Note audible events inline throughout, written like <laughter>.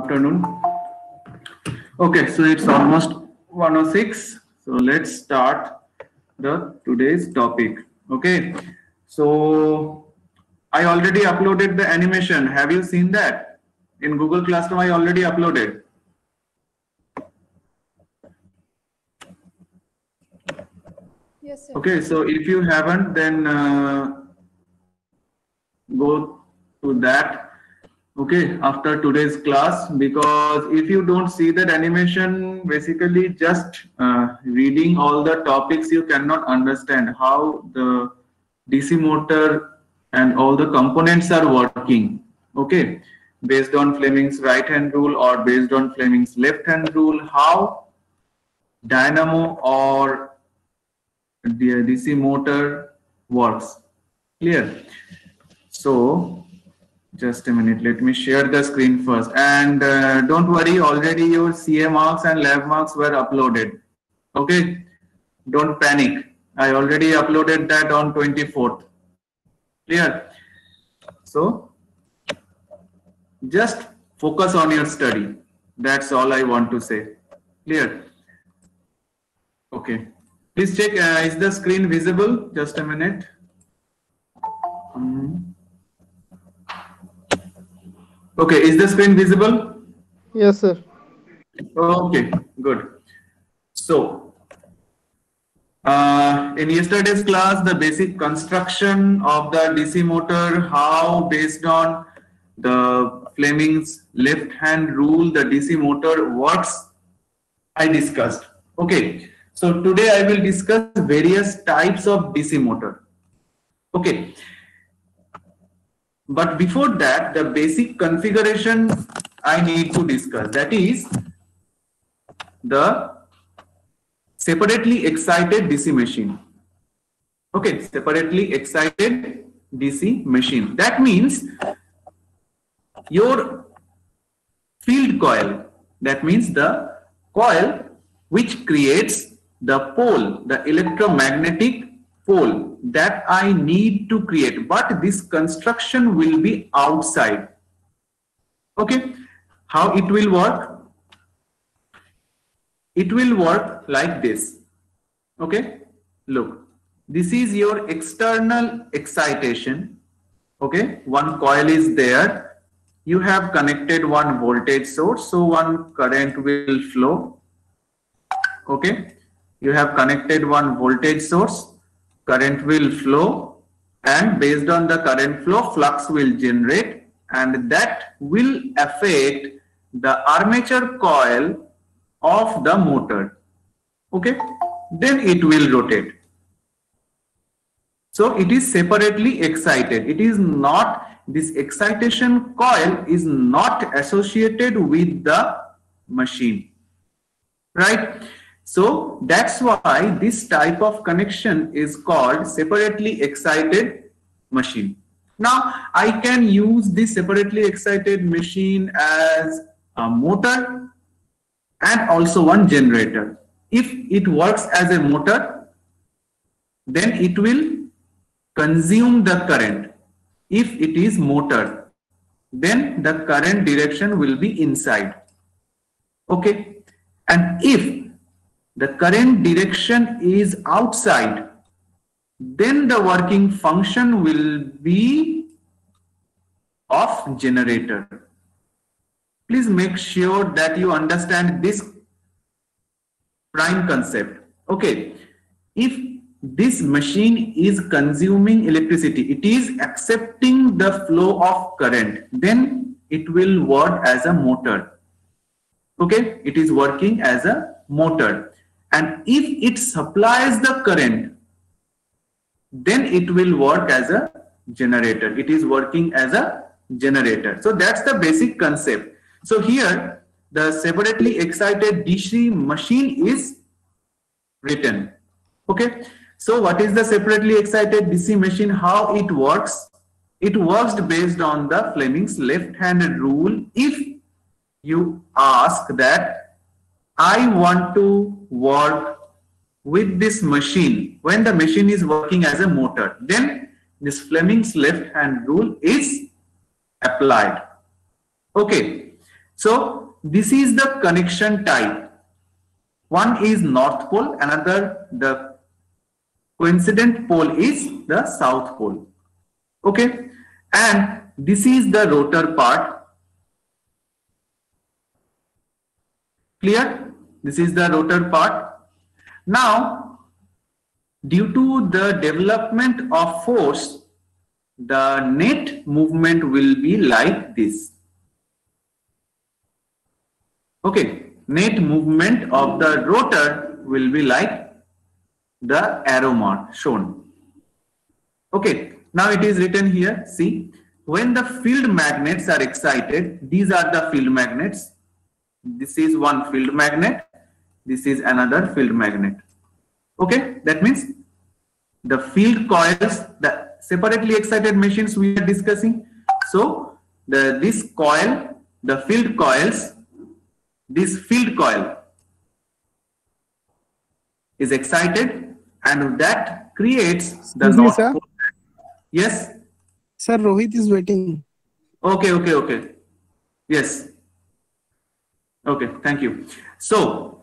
afternoon. Okay, so it's almost 106. So let's start the today's topic. Okay, so I already uploaded the animation. Have you seen that? In Google Classroom, I already uploaded. Yes, sir. Okay, so if you haven't, then uh, go to that okay after today's class because if you don't see that animation basically just uh, reading all the topics you cannot understand how the dc motor and all the components are working. Okay based on fleming's right hand rule or based on fleming's left hand rule how dynamo or the dc motor works. Clear? So just a minute, let me share the screen first. And uh, don't worry, already your CA marks and lab marks were uploaded. Okay, don't panic. I already uploaded that on 24th. Clear? So, just focus on your study. That's all I want to say. Clear? Okay. Please check, uh, is the screen visible? Just a minute. Hmm. Okay, is the screen visible? Yes, sir. Okay, good. So, uh, in yesterday's class, the basic construction of the DC motor, how based on the Fleming's left hand rule, the DC motor works, I discussed. Okay, so today I will discuss various types of DC motor. Okay, but before that, the basic configuration I need to discuss. That is the separately excited DC machine. Okay, separately excited DC machine. That means your field coil, that means the coil which creates the pole, the electromagnetic pole that I need to create, but this construction will be outside. Okay, how it will work? It will work like this. Okay, look, this is your external excitation. Okay, one coil is there. You have connected one voltage source, so one current will flow. Okay, you have connected one voltage source current will flow and based on the current flow flux will generate and that will affect the armature coil of the motor. Okay? Then it will rotate. So it is separately excited. It is not this excitation coil is not associated with the machine. Right so that's why this type of connection is called separately excited machine. Now I can use this separately excited machine as a motor and also one generator. If it works as a motor, then it will consume the current. If it is motor, then the current direction will be inside. Okay. And if the current direction is outside, then the working function will be of generator. Please make sure that you understand this prime concept. Okay, if this machine is consuming electricity, it is accepting the flow of current, then it will work as a motor. Okay, it is working as a motor and if it supplies the current then it will work as a generator. It is working as a generator. So that's the basic concept. So here the separately excited dc machine is written. Okay? So what is the separately excited dc machine? How it works? It works based on the fleming's left hand rule if you ask that I want to work with this machine when the machine is working as a motor. Then this Fleming's left hand rule is applied. Okay. So this is the connection type. One is north pole, another the coincident pole is the south pole. Okay. And this is the rotor part. Clear? This is the rotor part. Now, due to the development of force, the net movement will be like this. Okay, net movement of the rotor will be like the arrow mark shown. Okay, now it is written here, see, when the field magnets are excited, these are the field magnets. This is one field magnet, this is another field magnet. Okay, that means the field coils, the separately excited machines we are discussing. So the this coil, the field coils, this field coil is excited and that creates the Excuse sir. Yes. Sir, Rohit is waiting. Okay, okay, okay. Yes. Okay, thank you. So,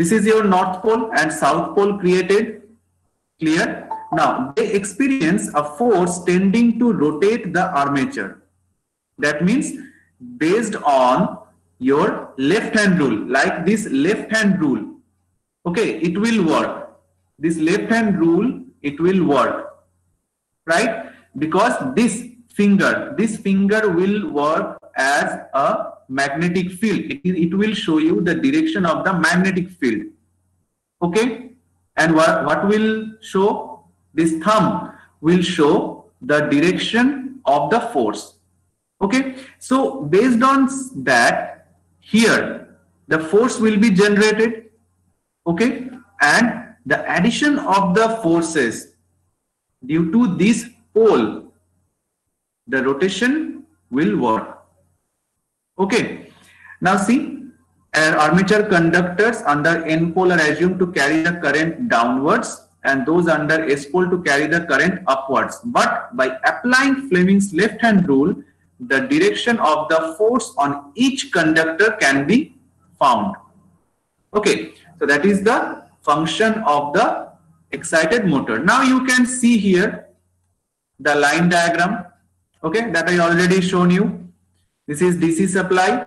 this is your North Pole and South Pole created. Clear? Now, they experience a force tending to rotate the armature. That means based on your left hand rule, like this left hand rule. Okay, it will work. This left hand rule, it will work. Right? Because this finger, this finger will work as a magnetic field. It, it will show you the direction of the magnetic field. Okay? And what, what will show? This thumb will show the direction of the force. Okay? So based on that, here the force will be generated. Okay? And the addition of the forces due to this pole, the rotation will work. Okay. Now see, an armature conductors under N pole are assumed to carry the current downwards and those under S pole to carry the current upwards. But by applying Fleming's left hand rule, the direction of the force on each conductor can be found. Okay, so that is the function of the excited motor. Now you can see here the line diagram, okay, that I already shown you. This is DC supply.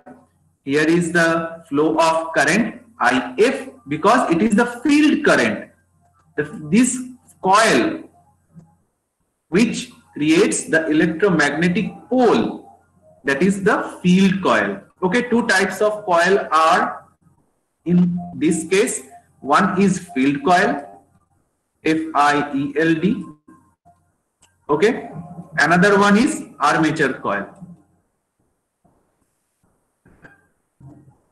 Here is the flow of current IF because it is the field current. The, this coil which creates the electromagnetic pole that is the field coil. Okay, two types of coil are in this case. One is field coil, F-I-E-L-D. Okay, another one is armature coil.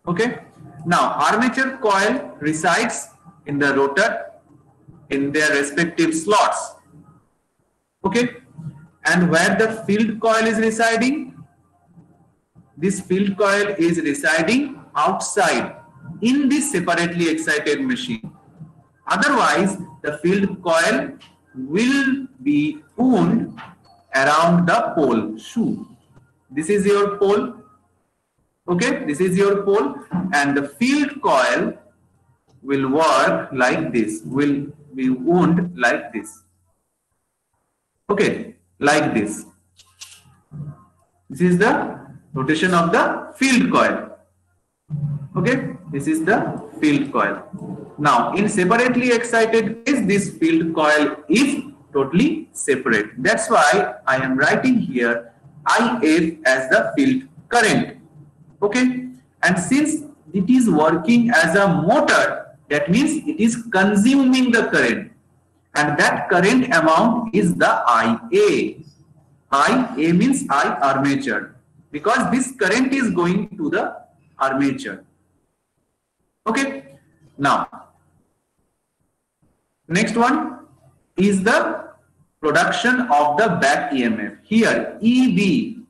Okay. Now, armature coil resides in the rotor in their respective slots. Okay. And where the field coil is residing, this field coil is residing outside in this separately excited machine. Otherwise, the field coil will be wound around the pole shoe. This is your pole okay? This is your pole and the field coil will work like this will be wound like this okay? Like this. This is the rotation of the field coil okay? This is the field coil. Now in separately excited case this field coil is totally separate. That's why i am writing here if as the field current. Okay? And since it is working as a motor that means it is consuming the current. And that current amount is the IA IA means I armature. Because this current is going to the armature. Okay? Now next one is the production of the back EMF here EB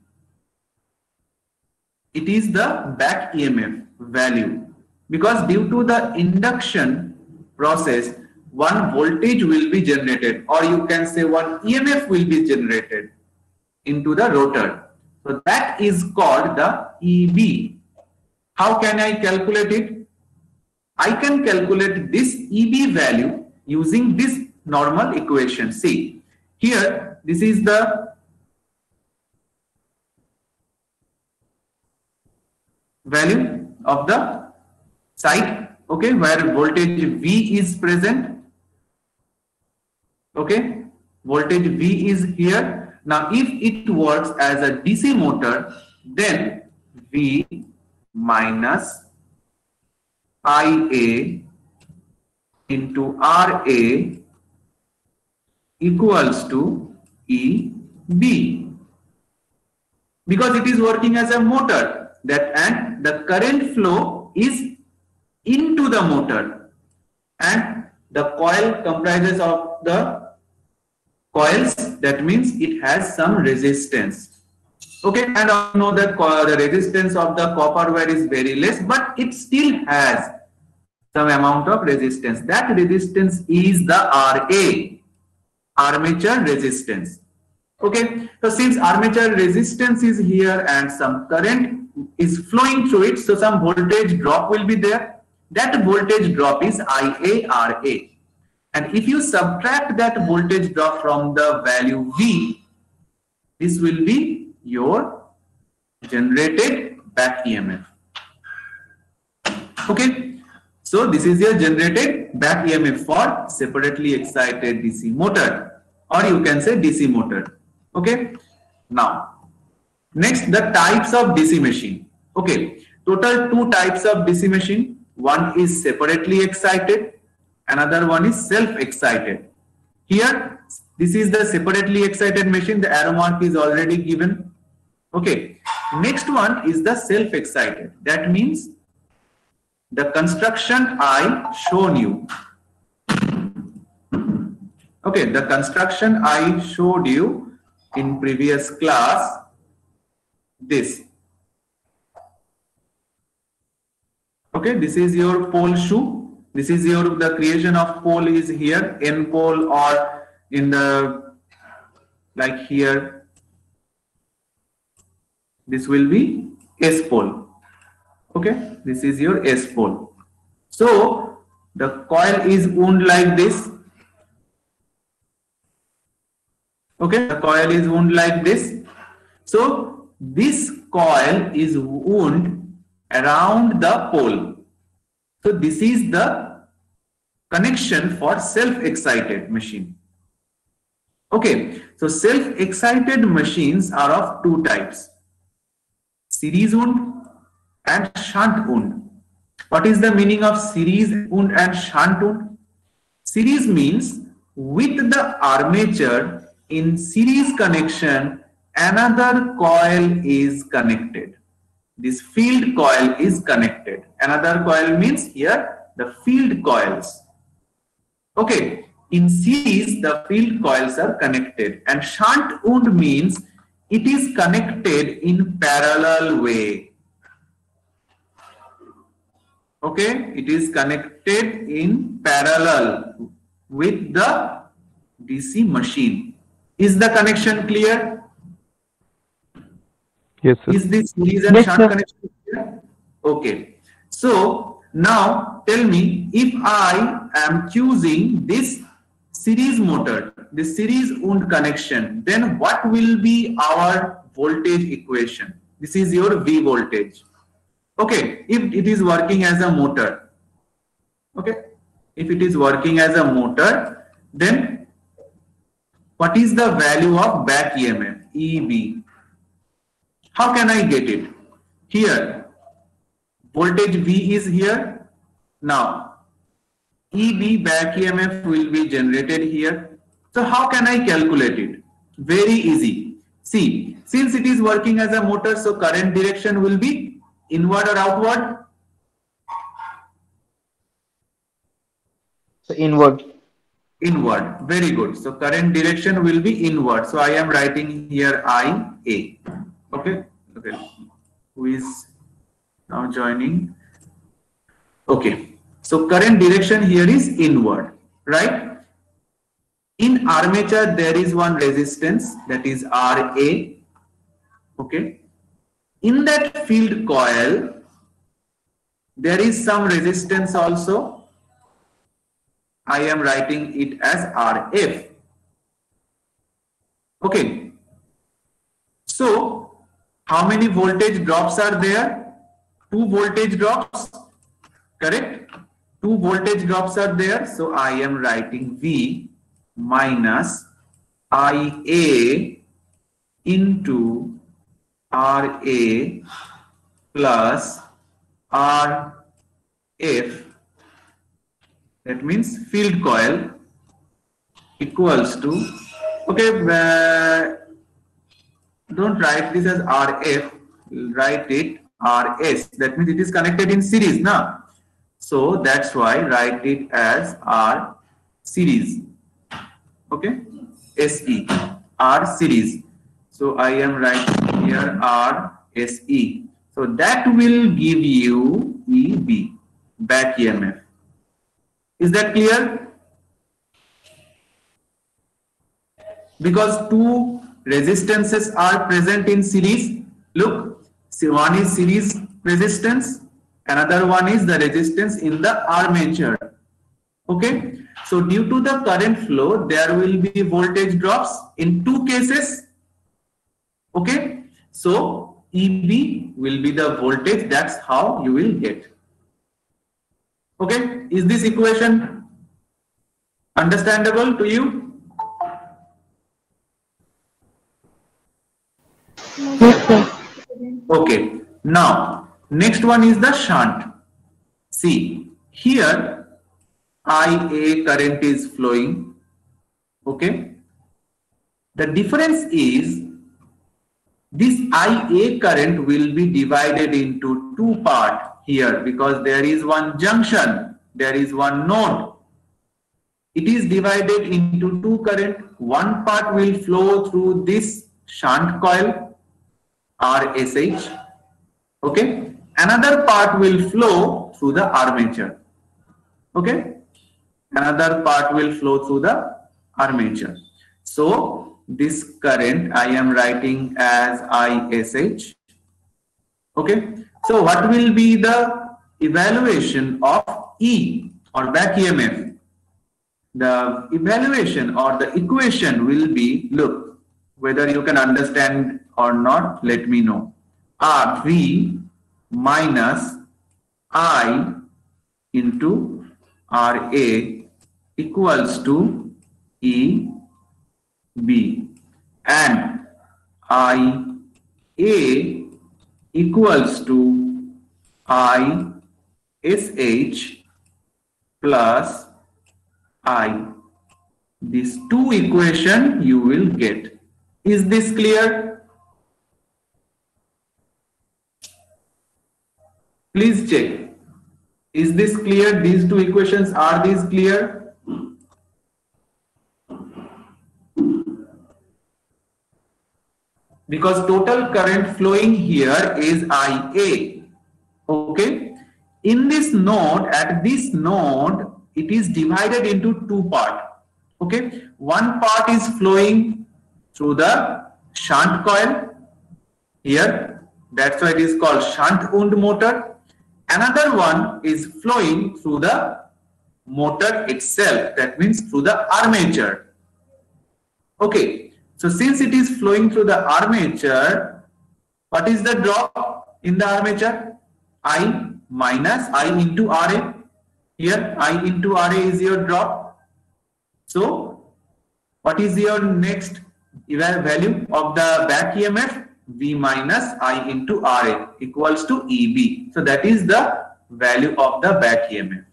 it is the back EMF value because due to the induction process one voltage will be generated or you can say one EMF will be generated into the rotor. So that is called the EB. How can I calculate it? I can calculate this EB value using this normal equation. See, here this is the value of the site, okay, where voltage V is present. Okay, voltage V is here. Now, if it works as a DC motor, then V minus IA into RA equals to EB because it is working as a motor that and the current flow is into the motor. And the coil comprises of the coils that means it has some resistance. Okay and I know that the resistance of the copper wire is very less but it still has some amount of resistance. That resistance is the RA armature resistance. Okay? So since armature resistance is here and some current is flowing through it so some voltage drop will be there. That voltage drop is IARA and if you subtract that voltage drop from the value V this will be your generated back EMF okay so this is your generated back EMF for separately excited DC motor or you can say DC motor. Okay? Now next the types of dc machine. Okay total two types of dc machine. One is separately excited another one is self excited here this is the separately excited machine. The arrow mark is already given. Okay next one is the self excited that means the construction i shown you. Okay the construction i showed you in previous class this. Okay this is your pole shoe. This is your the creation of pole is here. N pole or in the like here. This will be s pole okay? This is your s pole so the coil is wound like this. Okay? The coil is wound like this. So this coil is wound around the pole. So this is the connection for self-excited machine. Okay? So self-excited machines are of two types. Series wound and shunt wound what is the meaning of series wound and shunt wound series means with the armature in series connection, another coil is connected. This field coil is connected. Another coil means here the field coils. Okay, in series the field coils are connected and shunt wound means it is connected in parallel way. Okay, it is connected in parallel with the DC machine. Is the connection clear? Yes, sir. Is this series and Yes, shunt sir. connection clear? Okay. So now tell me if I am choosing this series motor, this series wound connection, then what will be our voltage equation? This is your V voltage. Okay, if it is working as a motor, okay, if it is working as a motor, then what is the value of back EMF, EB? How can I get it? Here, voltage V is here. Now, EB back EMF will be generated here. So how can I calculate it? Very easy. See, since it is working as a motor, so current direction will be inward or outward? So inward. Inward. Very good. So current direction will be inward. So I am writing here IA. Okay. Okay. Who is now joining? Okay. So current direction here is inward, right? In armature, there is one resistance that is RA. Okay. In that field coil, there is some resistance also. I am writing it as RF. Okay. So, how many voltage drops are there? Two voltage drops, correct? Two voltage drops are there. So, I am writing V minus IA into RA plus RF that means field coil equals to okay uh, don't write this as RF write it RS that means it is connected in series now so that's why write it as R series okay? SE R series so I am writing here R SE so that will give you EB back EMF is that clear? Because two resistances are present in series. Look one is series resistance another one is the resistance in the armature. Okay? So due to the current flow there will be voltage drops in two cases okay so eb will be the voltage that's how you will get okay is this equation understandable to you Okay. Now, next one is the shunt. See, here IA current is flowing. Okay. The difference is this IA current will be divided into two part here because there is one junction, there is one node. It is divided into two current. One part will flow through this shunt coil RSH. Okay. Another part will flow through the armature. Okay. Another part will flow through the armature. So this current I am writing as ISH. Okay. So what will be the evaluation of E or back EMF? The evaluation or the equation will be, look, whether you can understand or not, let me know. R V minus I into RA equals to E B and I A equals to I SH plus I. These two equation you will get. Is this clear? Please check. Is this clear? These two equations, are these clear? Because total current flowing here is IA. Okay. In this node, at this node, it is divided into two part. Okay. One part is flowing through the shunt coil here. That's why it is called shunt wound motor. Another one is flowing through the motor itself. That means through the armature. Okay. So since it is flowing through the armature, what is the drop in the armature? I minus I into RA. Here I into RA is your drop. So what is your next value of the back EMF? V minus I into RA equals to EB. So that is the value of the back EMF.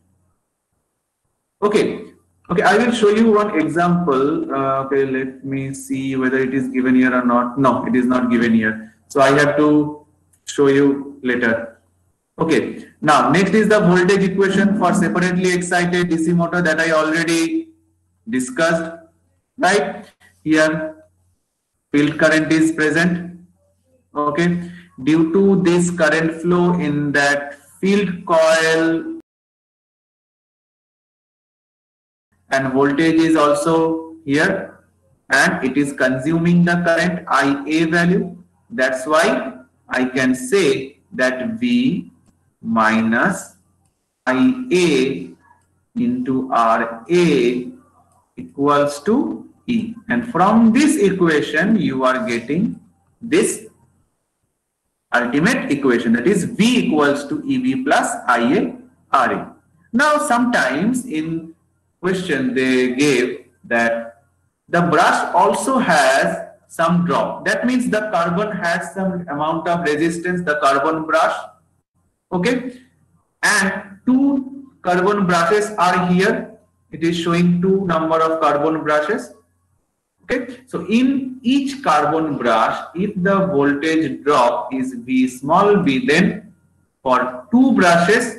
Okay. Okay, I will show you one example. Uh, okay, let me see whether it is given here or not. No, it is not given here. So I have to show you later. Okay, now next is the voltage equation for separately excited DC motor that I already discussed. Right here, field current is present. Okay, due to this current flow in that field coil and voltage is also here and it is consuming the current IA value That's why I can say that V minus IA into RA equals to E. And from this equation, you are getting this ultimate equation that is V equals to EB plus IA RA. Now, sometimes in question they gave that the brush also has some drop. That means the carbon has some amount of resistance, the carbon brush. Okay. And two carbon brushes are here. It is showing two number of carbon brushes. Okay. So in each carbon brush, if the voltage drop is V small b, then for two brushes,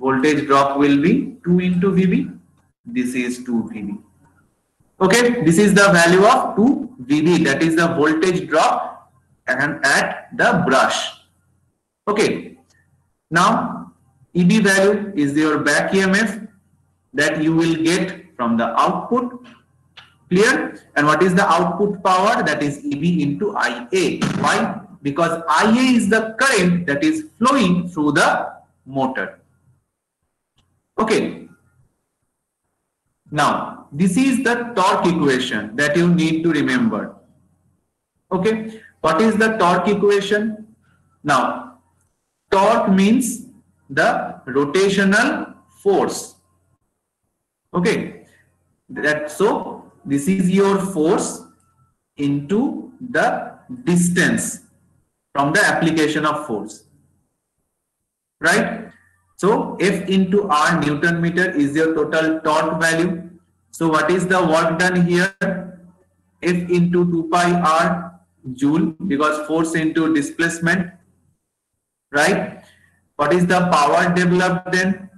voltage drop will be 2 into VB. This is 2 VB. Okay, this is the value of 2 VB, that is the voltage drop and at the brush. Okay, now EB value is your back EMF that you will get from the output. Clear? And what is the output power? That is EB into IA. Why? Because IA is the current that is flowing through the motor. Okay. Now, this is the torque equation that you need to remember. Okay. What is the torque equation? Now, torque means the rotational force. Okay. That so this is your force into the distance from the application of force. Right? So F into R Newton meter is your total torque value. So what is the work done here? F into 2 pi R joule because force into displacement. Right? What is the power developed then?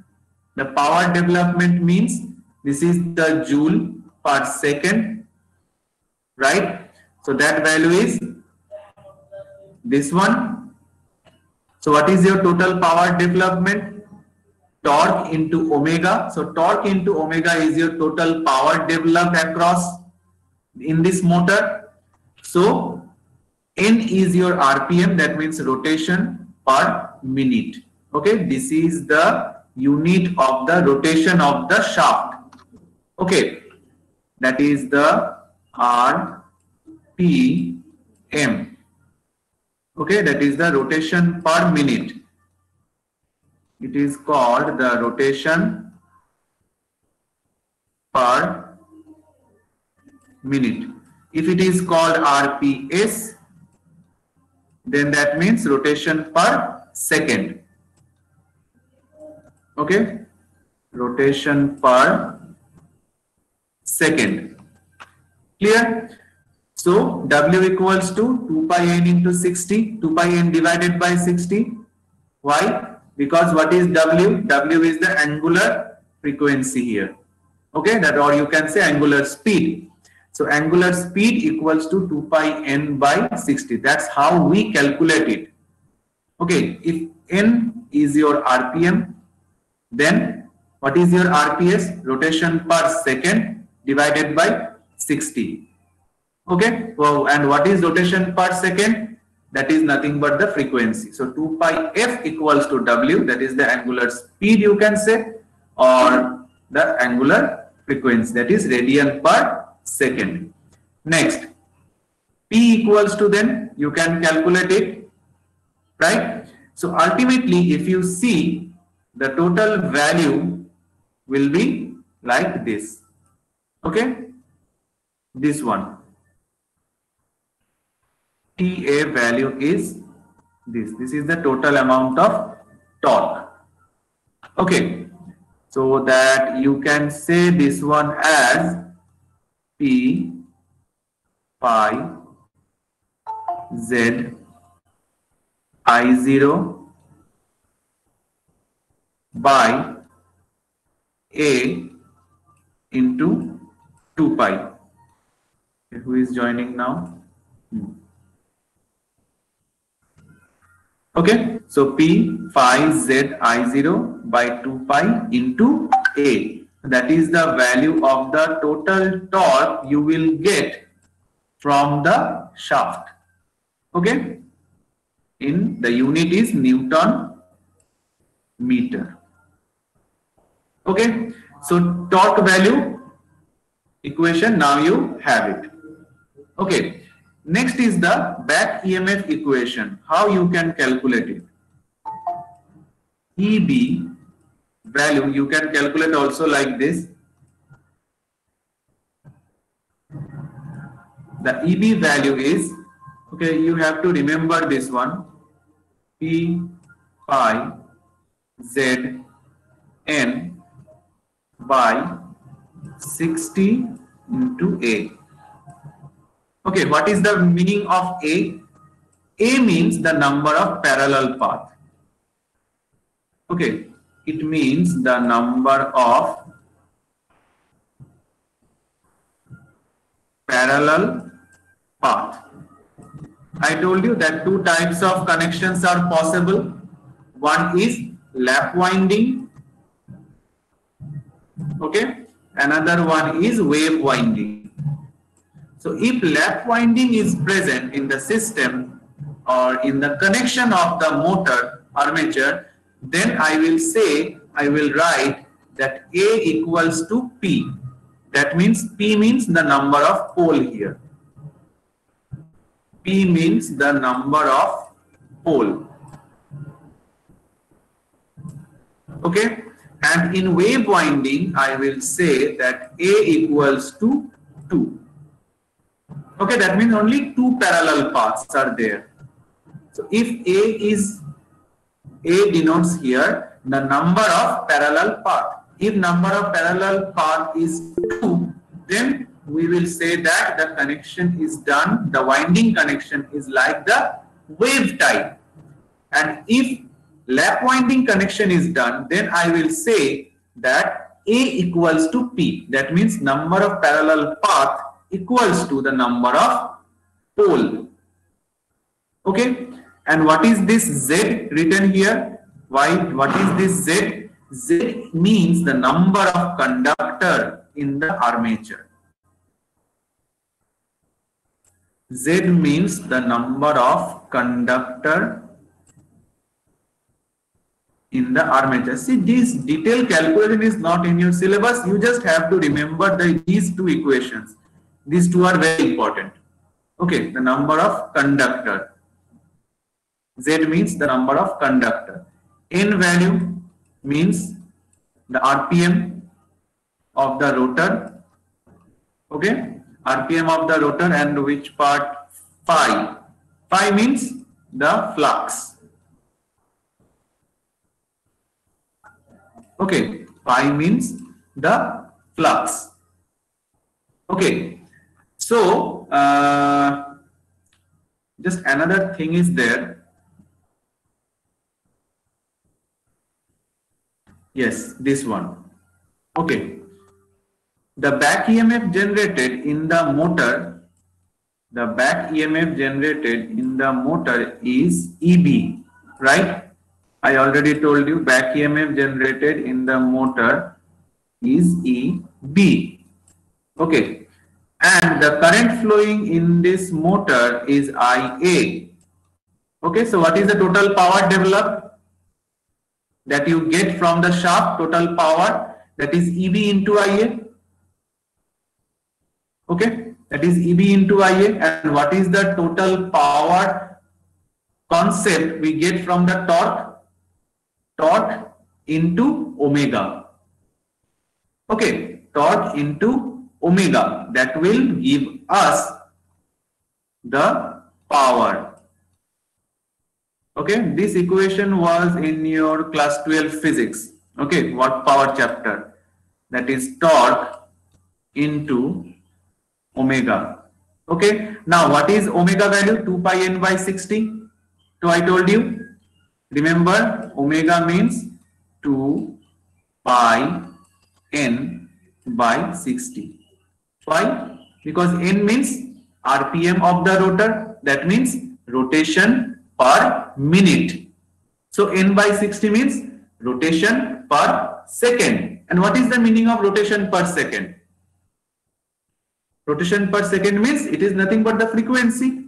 The power development means this is the joule per second. Right? So that value is this one. So what is your total power development? Torque into omega. So torque into omega is your total power developed across in this motor. So N is your RPM that means rotation per minute. Okay, this is the unit of the rotation of the shaft. Okay, that is the RPM. Okay, that is the rotation per minute it is called the rotation per minute. If it is called RPS, then that means rotation per second. Okay, rotation per second. Clear? So W equals to 2 pi n into 60, 2 pi n divided by 60. Why? Because what is W? W is the angular frequency here. Okay, that or you can say angular speed. So angular speed equals to 2 pi n by 60. That's how we calculate it. Okay, if n is your RPM, then what is your RPS? Rotation per second divided by 60. Okay, and what is rotation per second? That is nothing but the frequency. So 2 pi f equals to w that is the angular speed you can say or the angular frequency that is radian per second. Next p equals to then you can calculate it right. So ultimately if you see the total value will be like this okay this one TA value is this. This is the total amount of torque. Okay. So that you can say this one as P phi Z I0 by A into 2 pi. Who is joining now? Hmm. Okay, so P phi Z I0 by 2 pi into A. That is the value of the total torque you will get from the shaft. Okay. In the unit is Newton meter. Okay. So torque value equation now you have it. Okay. Next is the back EMF equation. How you can calculate it? EB value you can calculate also like this. The EB value is okay. You have to remember this one. P phi Z N by 60 into A. Okay, what is the meaning of A? A means the number of parallel path. Okay, it means the number of parallel path. I told you that two types of connections are possible. One is lap winding. Okay. Another one is wave winding. So if lap winding is present in the system or in the connection of the motor armature, then I will say, I will write that A equals to P. That means P means the number of pole here. P means the number of pole. Okay. And in wave winding, I will say that A equals to 2. Okay, that means only two parallel paths are there. So if A is, A denotes here the number of parallel path. If number of parallel path is 2, then we will say that the connection is done, the winding connection is like the wave type. And if lap winding connection is done, then I will say that A equals to P. That means number of parallel path equals to the number of pole. Okay. And what is this Z written here? Why? What is this Z? Z means the number of conductor in the armature. Z means the number of conductor in the armature. See, this detailed calculation is not in your syllabus. You just have to remember the, these two equations. These two are very important. Okay, the number of conductor. Z means the number of conductor. N value means the RPM of the rotor. Okay, RPM of the rotor and which part? Phi. Phi means the flux. Okay, phi means the flux. Okay, so uh, just another thing is there. Yes, this one. Okay, the back EMF generated in the motor, the back EMF generated in the motor is EB, right? I already told you back EMF generated in the motor is EB. Okay. And the current flowing in this motor is IA. Okay. So what is the total power developed that you get from the shaft total power that is EB into IA. Okay. That is EB into IA. And what is the total power concept we get from the torque? torque into omega. Okay, torque into omega that will give us the power. Okay, this equation was in your class 12 physics. Okay, what power chapter? That is torque into omega. Okay, now what is omega value? 2 pi n by 60. So I told you Remember, omega means 2 pi n by 60. Why? Because n means RPM of the rotor. That means rotation per minute. So n by 60 means rotation per second. And what is the meaning of rotation per second? Rotation per second means it is nothing but the frequency.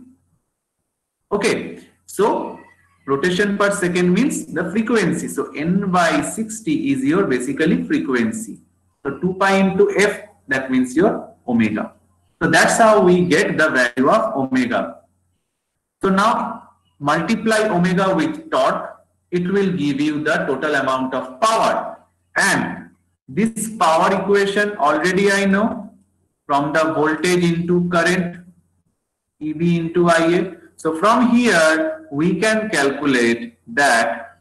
Okay, so rotation per second means the frequency. So n by 60 is your basically frequency. So 2 pi into f that means your omega. So that's how we get the value of omega. So now multiply omega with torque, it will give you the total amount of power. And this power equation already I know from the voltage into current EB into IA. So from here we can calculate that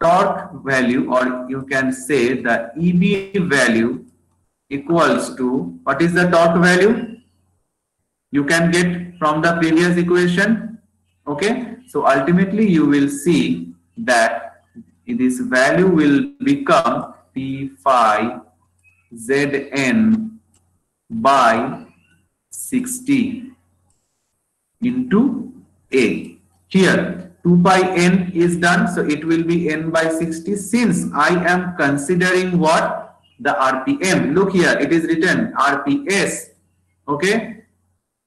torque value or you can say the EB value equals to what is the torque value? You can get from the previous equation okay? So ultimately you will see that this value will become p phi zn by 60 into a. Here 2 pi n is done so it will be n by 60 since i am considering what the rpm look here it is written rps okay?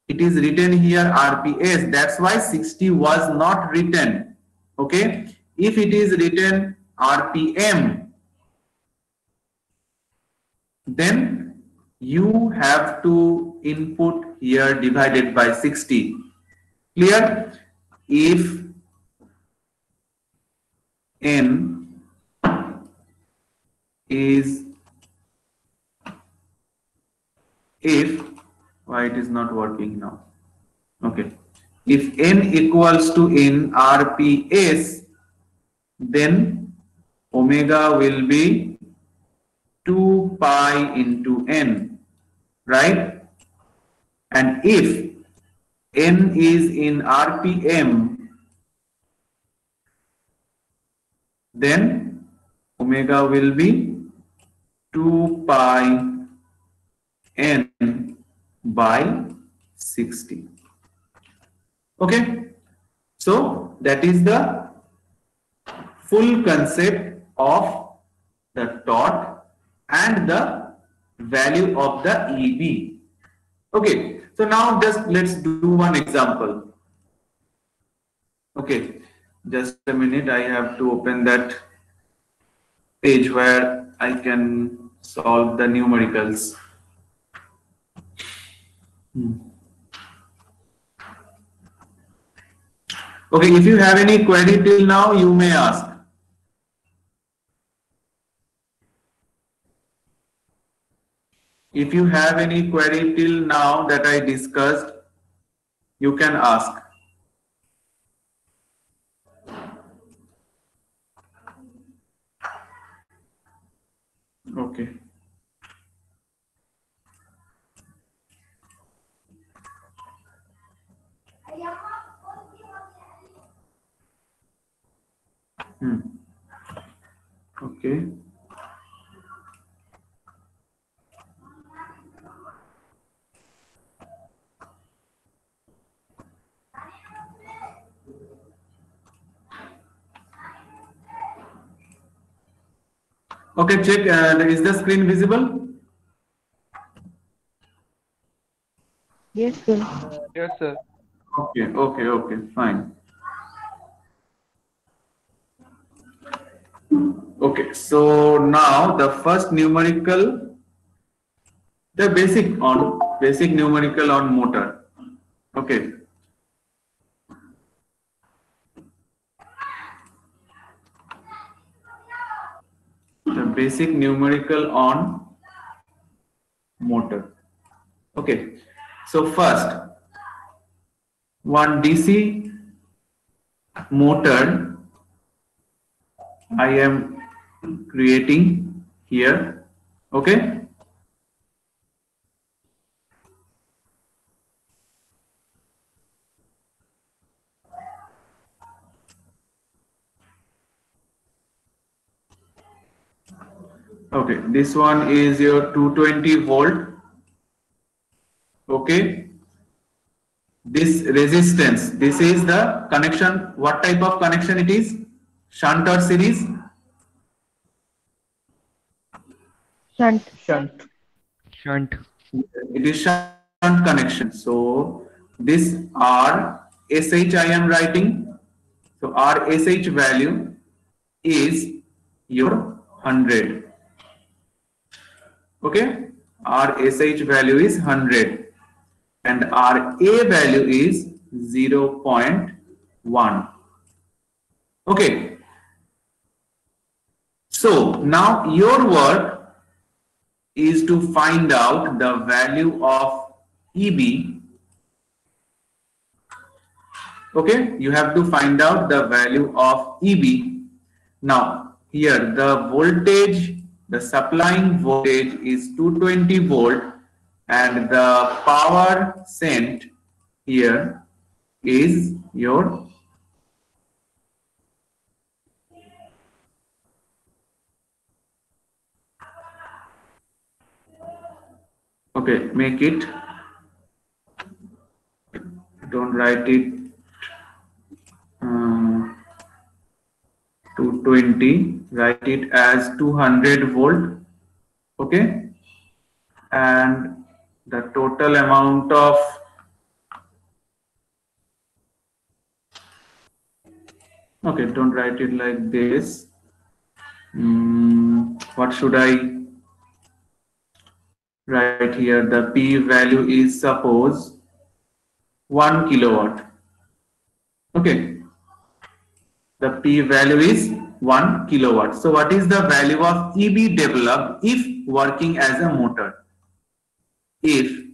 It is written here rps that's why 60 was not written okay? If it is written rpm then you have to input here divided by 60 clear? If n is if why it is not working now. Okay. If n equals to n rps then omega will be 2 pi into n right? And if n is in rpm then omega will be 2 pi n by 60 okay? So that is the full concept of the torque and the value of the eb okay so now just let's do one example. Okay just a minute i have to open that page where i can solve the numericals Hmm. Okay, if you have any query till now, you may ask. If you have any query till now that I discussed, you can ask. Okay. Hmm. Okay. Okay, check. Uh, is the screen visible? Yes, sir. Yes, sir. Okay, okay, okay, fine. Okay, so now the first numerical, the basic on basic numerical on motor. Okay. The basic numerical on motor. Okay. So first, one DC motor I am creating here. Okay. Okay, this one is your 220 volt. Okay. This resistance, this is the connection. What type of connection it is? Shunt or series? Shunt. Shunt. Shunt. it is shunt connection so this r sh I am writing. So r sh value is your 100. Okay, r sh value is 100 and R A value is 0.1. Okay. So now your work is to find out the value of EB. Okay, you have to find out the value of EB. Now here the voltage, the supplying voltage is 220 volt and the power sent here is your okay make it. Don't write it uh, 220 write it as 200 volt okay? And the total amount of okay don't write it like this. Mm, what should i write here. The p value is suppose 1 kilowatt. Okay. The p value is 1 kilowatt. So what is the value of eb developed if working as a motor? If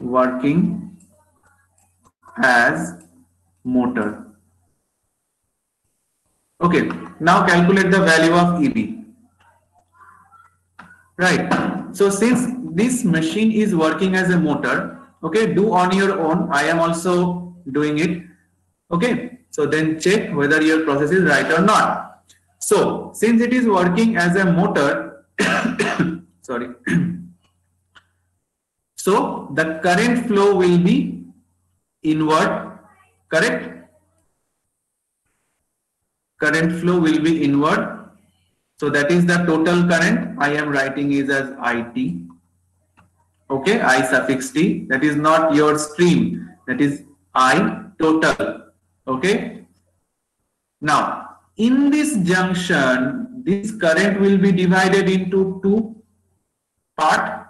working as motor. Okay. Now calculate the value of eb right. So since this machine is working as a motor okay do on your own. I am also doing it. Okay. So then check whether your process is right or not. So since it is working as a motor <coughs> sorry. <coughs> So the current flow will be inward correct? Current flow will be inward so that is the total current i am writing is as it okay i suffix t. That is not your stream. That is i total. Okay. Now in this junction this current will be divided into two part.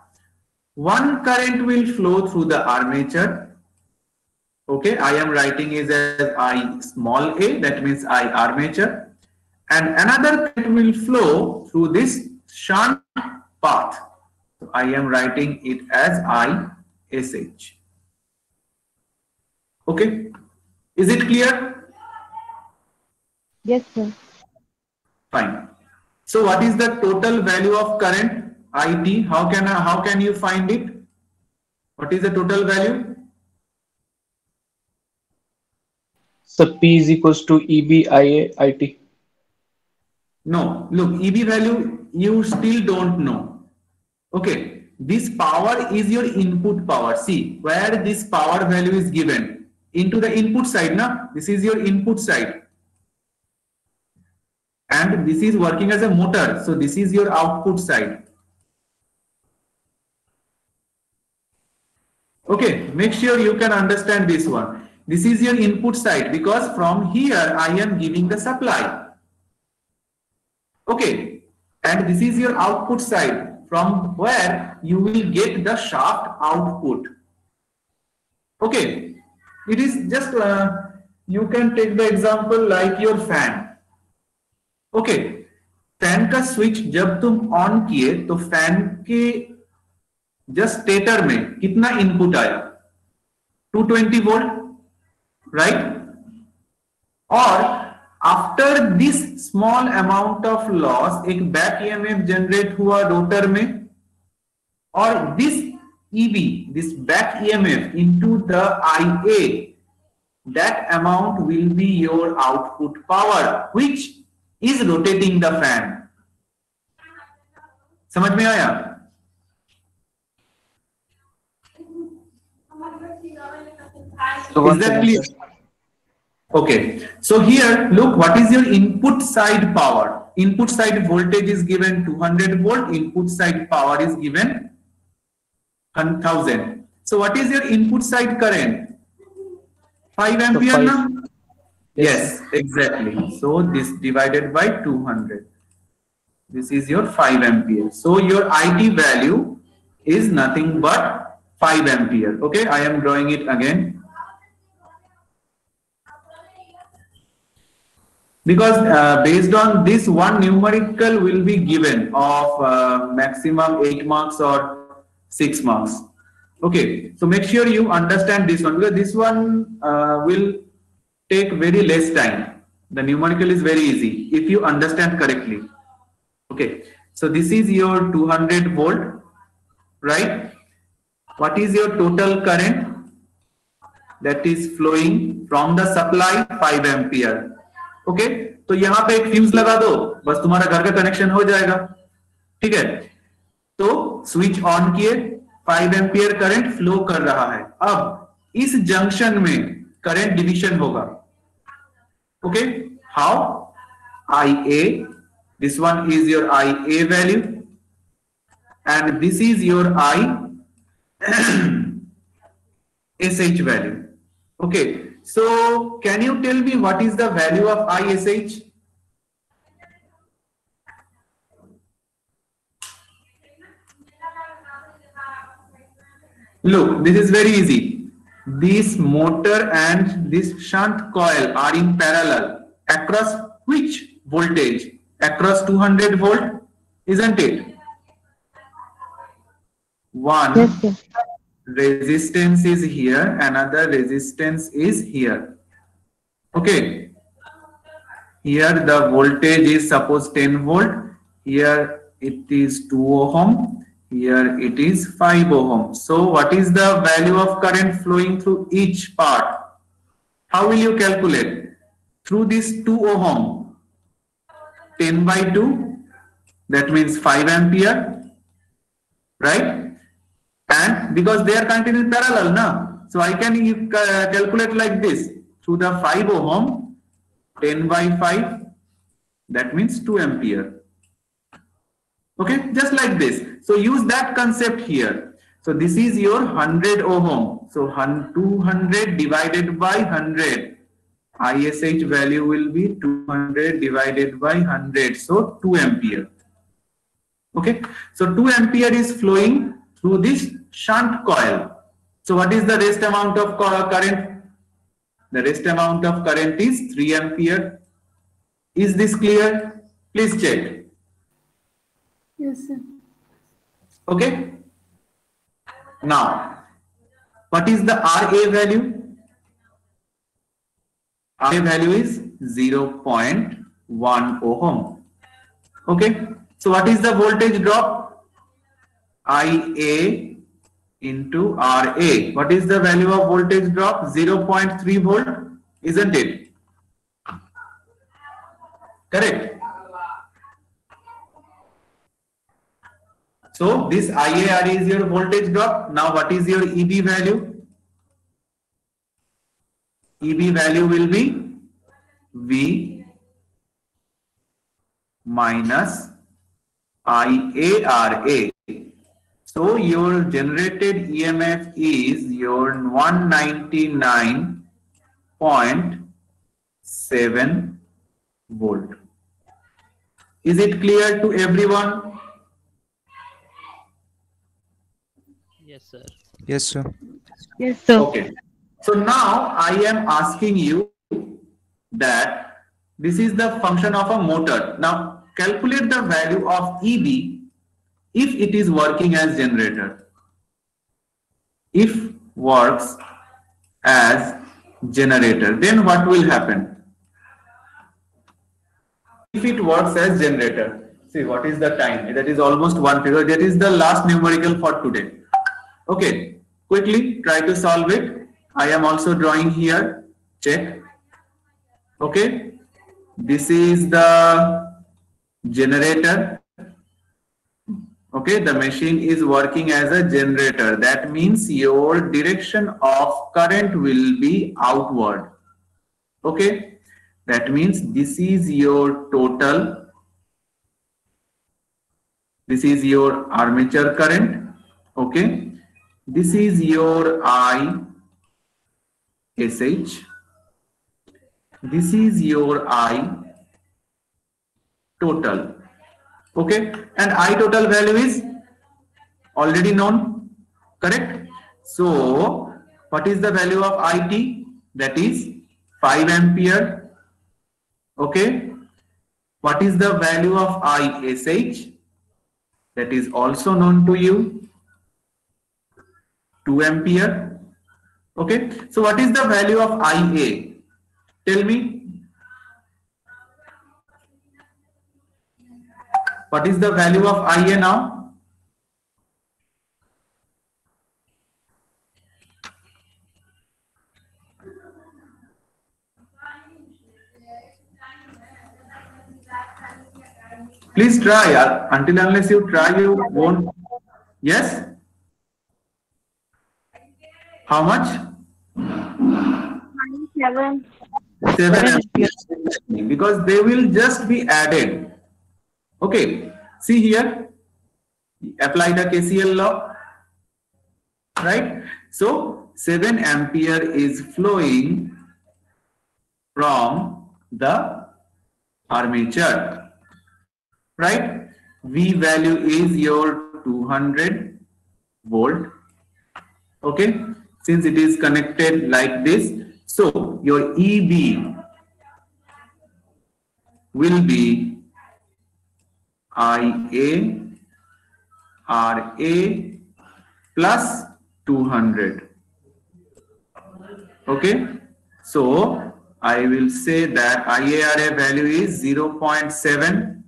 One current will flow through the armature. Okay i am writing is as i small a. That means i armature and another current will flow through this shunt path. So i am writing it as i sh okay? Is it clear? Yes, sir. fine. So what is the total value of current it how can I, how can you find it? What is the total value? So P is equals to E EB IA IT. No, look, EB value you still don't know. Okay, this power is your input power. See where this power value is given into the input side. Na? This is your input side. And this is working as a motor. So this is your output side. Okay, make sure you can understand this one. This is your input side because from here I am giving the supply. Okay, and this is your output side from where you will get the shaft output. Okay, it is just uh, you can take the example like your fan. Okay, fan का switch जब तुम on किए तो fan के just stator में कितना input आया 220 volt right और after this small amount of loss एक बैक एम एफ़ जनरेट हुआ रोटर में और this EB this back E M EMF into the I A that amount will be your output power which is rotating the fan समझ में आया? Is that clear Okay, so here look what is your input side power. Input side voltage is given 200 volt, input side power is given 1000. So what is your input side current? 5 ampere five. now? Yes, exactly. So this divided by 200. This is your 5 ampere. So your IT value is nothing but 5 ampere. Okay, I am drawing it again. Because uh, based on this one numerical will be given of uh, maximum 8 marks or 6 marks. Okay, so make sure you understand this one because this one uh, will take very less time. The numerical is very easy if you understand correctly. Okay, so this is your 200 volt, right? What is your total current that is flowing from the supply 5 ampere? Okay? तो यहाँ पे एक fuse लगा दो, बस तुम्हारा घर का कनेक्शन हो जाएगा। ठीक है? तो स्विच ऑन किए 5 एम्पियर करंट फ्लो कर रहा है। अब इस जंक्शन में करंट डिविजन होगा। Okay? How I A this one is your I A value and this is your I S H value okay? So can you tell me what is the value of ISH Look, this is very easy. This motor and this shunt coil are in parallel across which voltage? Across 200 volt, isn't it? One. Resistance is here, another resistance is here. Okay. Here the voltage is suppose 10 volt, here it is 2 ohm, here it is 5 ohm. So what is the value of current flowing through each part? How will you calculate? Through this 2 ohm, 10 by 2, that means 5 ampere, right? And because they are continuing parallel now, so I can ca- uh, calculate like this through the 5 ohm, 10 by 5, that means 2 ampere. Okay, just like this. So use that concept here. So this is your 100 ohm. So hun- 200 divided by 100. ISH value will be 200 divided by 100. So 2 ampere. Okay, so 2 ampere is flowing through this shunt coil. So what is the rest amount of uh, current? The rest amount of current is 3 ampere. Is this clear? Please check. Yes, sir. Okay. Now, what is the RA value? RA value is 0.1 ohm. Okay. So what is the voltage drop? IA into RA. What is the value of voltage drop? 0.3 volt, isn't it? Correct. So this IAR is your voltage drop. Now what is your EB value? EB value will be V minus IARA. So your generated EMF is your 199.7 volt. Is it clear to everyone? Yes, sir. Yes, sir. Yes, sir. Okay. So now I am asking you that this is the function of a motor. Now calculate the value of EB if it is working as generator. If works as generator, then what will happen? If it works as generator, see what is the time? That is almost one figure. That is the last numerical for today. Okay, quickly try to solve it. I am also drawing here. Check. Okay, this is the generator. Okay, the machine is working as a generator. That means your direction of current will be outward. Okay, that means this is your total. This is your armature current. Okay, this is your I SH. This is your I total. Okay, and I total value is already known, correct? So, what is the value of IT? That is 5 ampere. Okay, what is the value of ISH? That is also known to you. 2 ampere. Okay. So what is the value of IA? Tell me. What is the value of IA now? Please try. uh, Until unless you try, you won't. Yes? How much? Seven. 7 amperes because they will just be added. Okay, see here, apply the KCL law, right? So 7 ampere is flowing from the armature, right? V value is your 200 volt, okay? Since it is connected like this, so your EB will be IA RA plus 200. Okay. So I will say that IARA value is 0.7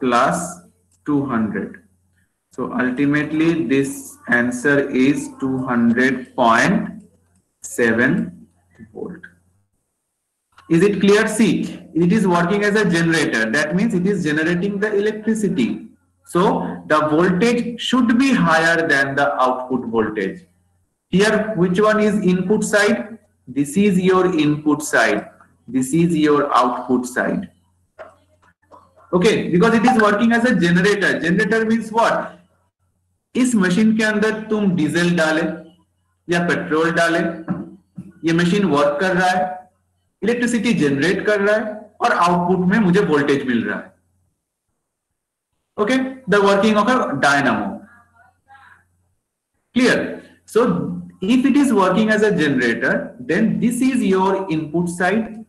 plus 200. So ultimately this answer is 200.7 volt. Is it clear? See, it is working as a generator. That means it is generating the electricity. So the voltage should be higher than the output voltage. Here, which one is input side? This is your input side. This is your output side. Okay, because it is working as a generator. Generator means what? इस machine के अंदर तुम diesel डाले या petrol डाले ये machine work कर रहा है इलेक्ट्रिसिटी जनरेट कर रहा है और आउटपुट में मुझे वोल्टेज मिल रहा है। Okay the working of a dynamo clear so if it is working as a generator then this is your input side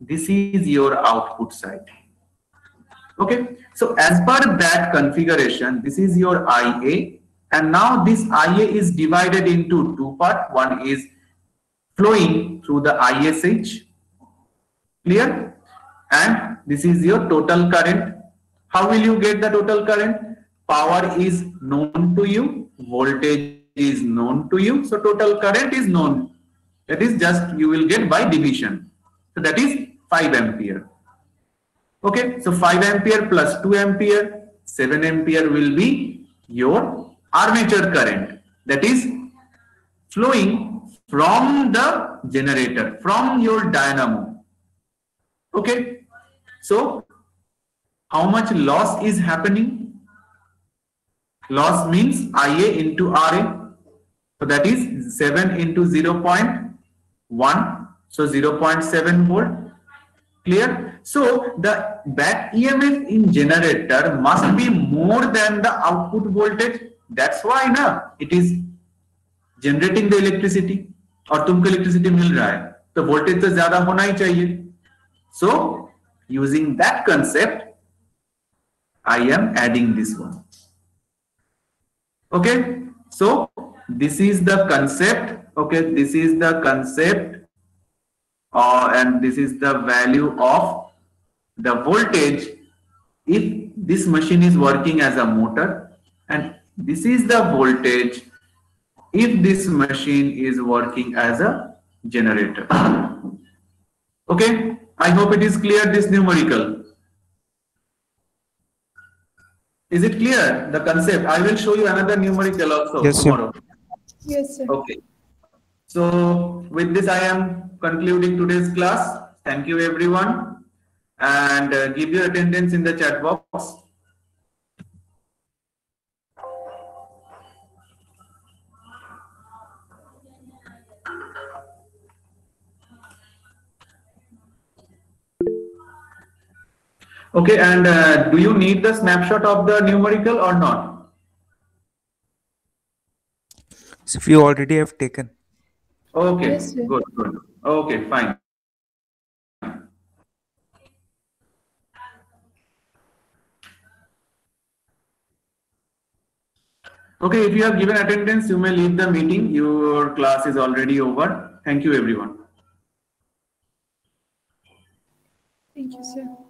this is your output side okay so as per that configuration this is your I A and now this I A is divided into two part one is flowing through the I S H clear? And this is your total current. How will you get the total current? Power is known to you. Voltage is known to you. So total current is known. That is just you will get by division. So that is 5 ampere. Okay? So 5 ampere plus 2 ampere 7 ampere will be your armature current. That is flowing from the generator from your dynamo okay so how much loss is happening loss means ia into ra so that is 7 into 0.1 so 0.7 volt clear so the back emf in generator must be more than the output voltage that's why na it is generating the electricity और तुमको electricity मिल रहा है तो voltage तो ज़्यादा होना ही चाहिए So using that concept, I am adding this one. Okay, so this is the concept. Okay, this is the concept uh, and this is the value of the voltage if this machine is working as a motor and this is the voltage if this machine is working as a generator <coughs> okay i hope it is clear this numerical is it clear the concept i will show you another numerical also Yes, sir. Yes, sir. Okay. So with this, I am concluding today's class. Thank you everyone and uh, give your attendance in the chat box. Okay, and uh, do you need the snapshot of the numerical or not? So we already have taken. Okay, Yes, good, good. Okay, fine. Okay, if you have given attendance, you may leave the meeting. Your class is already over. Thank you, everyone. Thank you, sir.